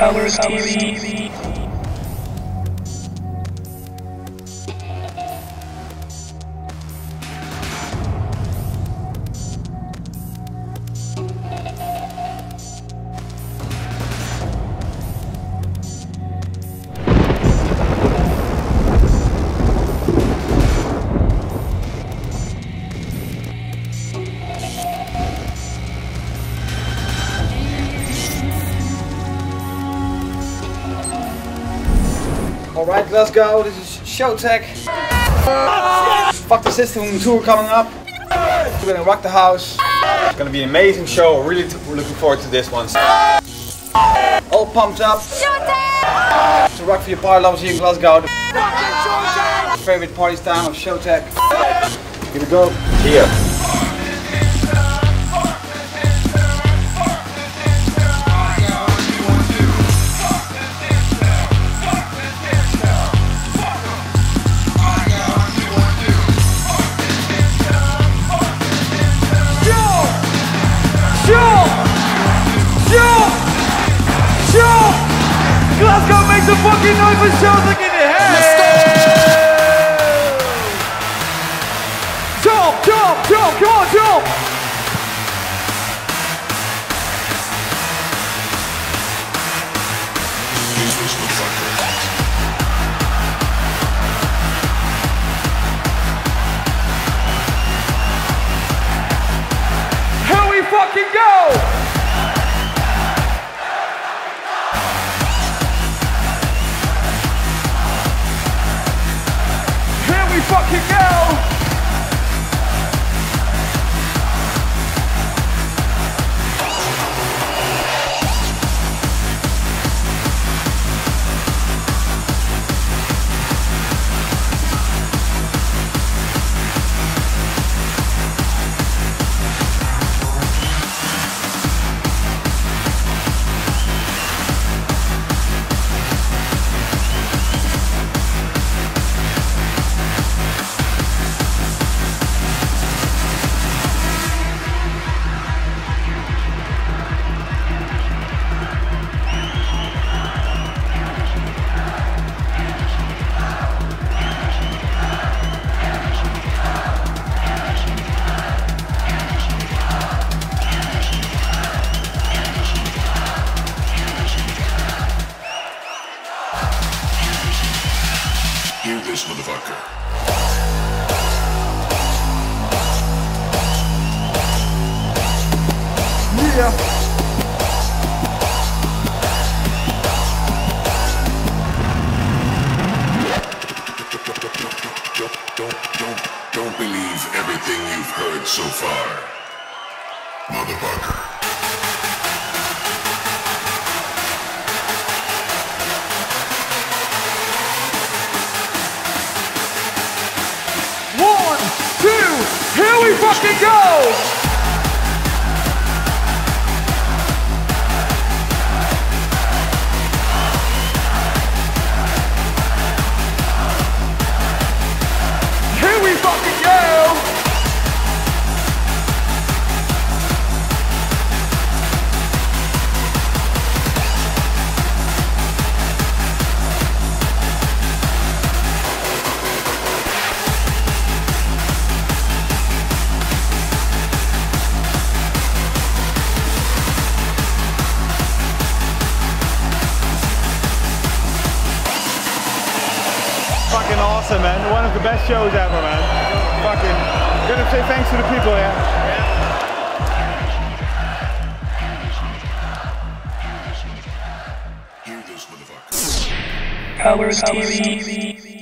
Colors TV. Alright, let's go. This is Showtek. Fuck the system tour coming up. We're gonna rock the house. It's gonna be an amazing show. Really looking forward to this one. All pumped up. To rock for your party lovers here in Glasgow. The favorite party time of Showtek. Here we go. Here. Makes a fucking noise for like in the head. Jump, jump, jump, come on, jump. Here we fucking go! Hear this, motherfucker. Yeah. Don't, don't, don't, don't believe everything you've heard so far, motherfucker. Fucking go! Fucking go! Fucking awesome, man. One of the best shows ever, man. Fucking. Gonna say thanks to the people, yeah. Hear this, TV.